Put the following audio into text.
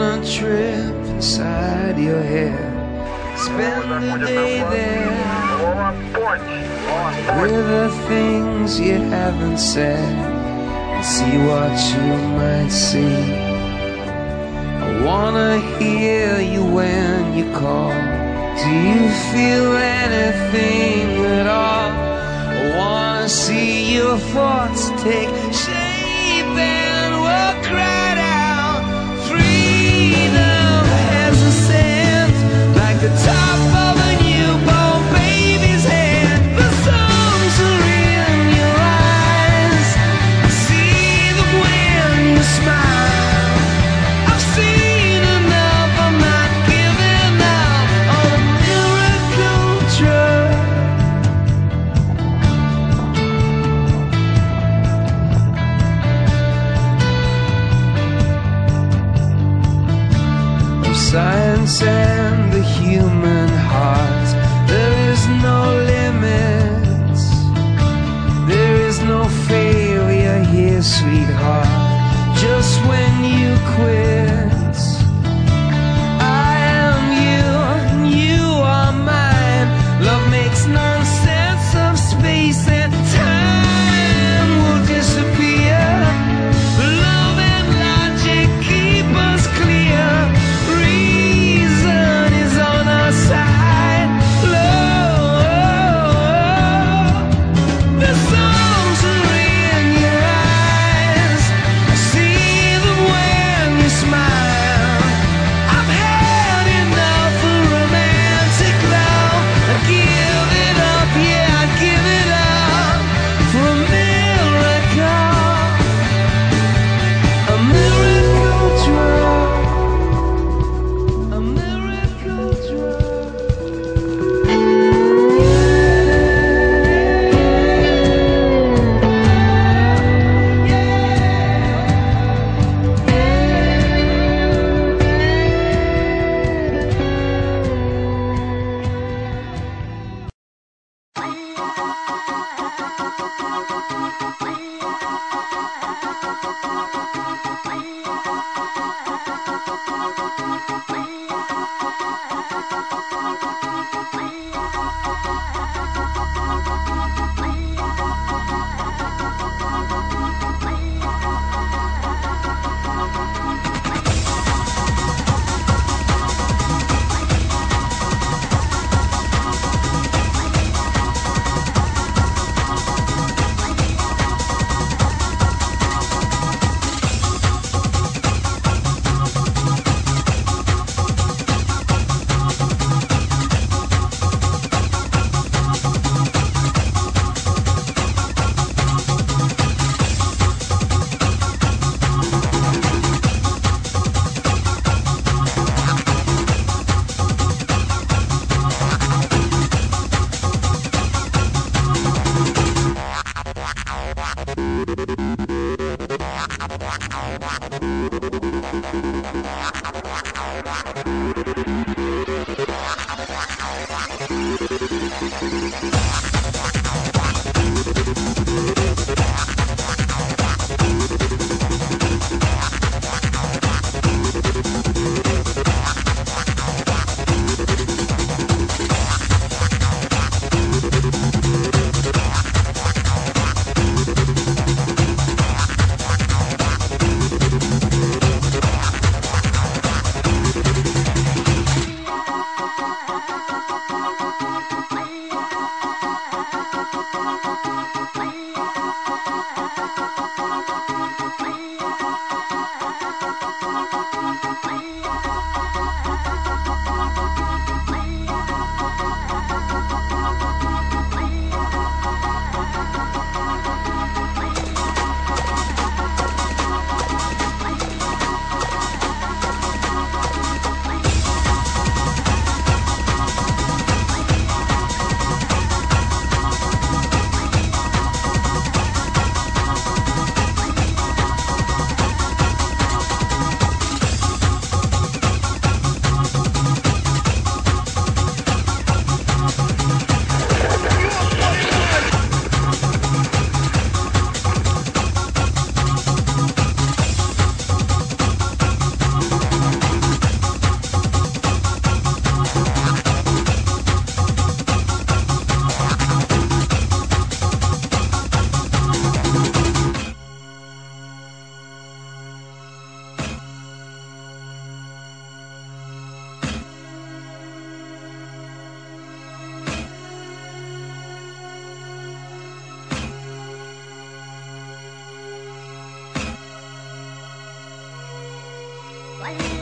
on a trip inside your head. Spend the day there with the things you haven't said and see what you might see. I wanna hear you when you call. Do you feel anything at all? I wanna see your thoughts take the time Oh, 我记